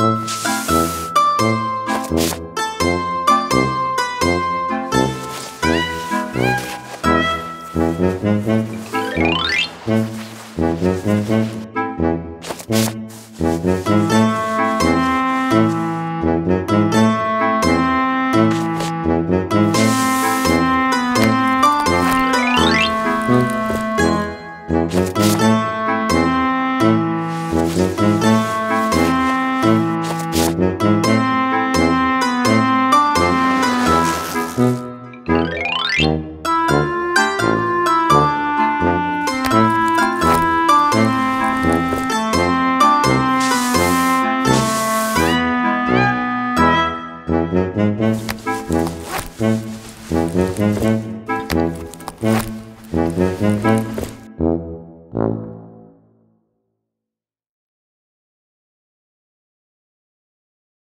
Mm-hmm. Música